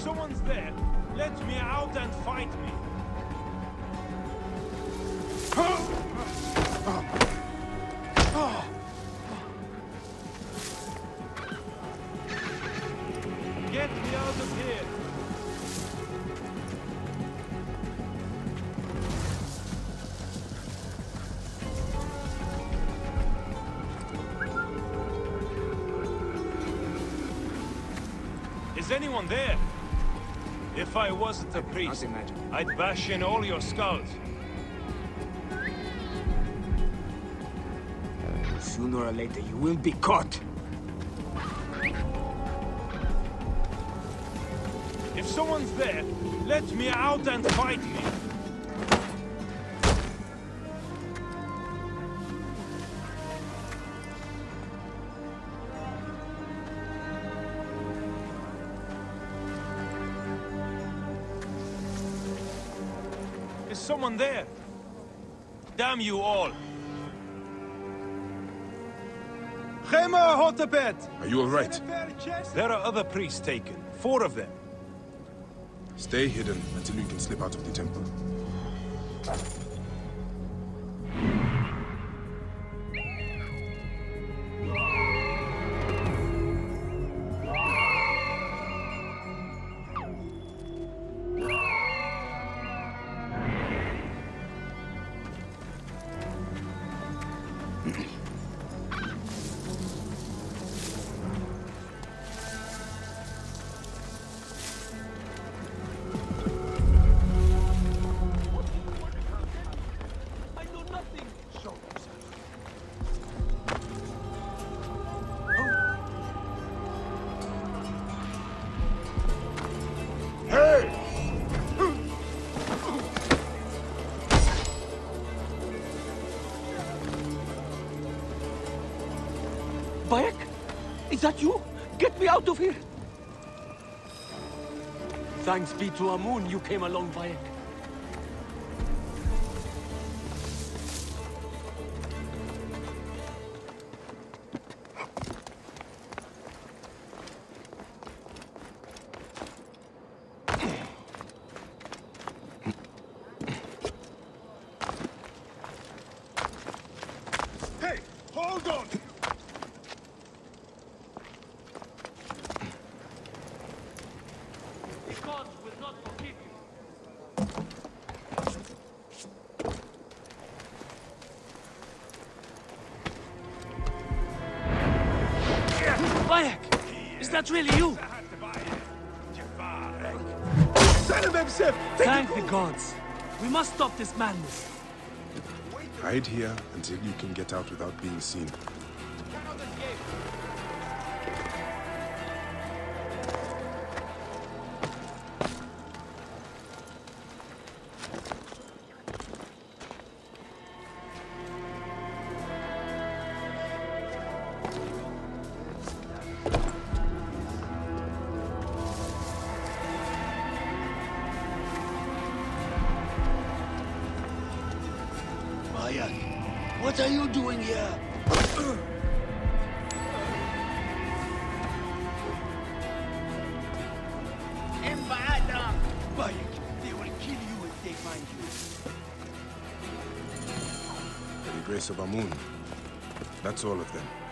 someone's there, let me out and fight me. Get me out of here! Is anyone there? If I wasn't a priest. I'd bash in all your skulls. Sooner or later, you will be caught. If someone's there, let me out and fight me. Someone there? Damn you all! Chema Hotepet! Are you all right? There are other priests taken. Four of them. Stay hidden until you can slip out of the temple. I Bayek? Is that you? Get me out of here! Thanks be to Amun you came along, Bayek. That really you? Thank the gods. We must stop this madness. Hide here until you can get out without being seen. What are you doing here? Embada! Bayek, they will kill you if they find you. By the grace of Amun. That's all of them.